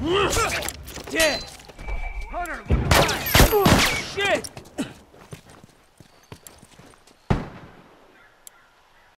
Dead! Hunter, look alive!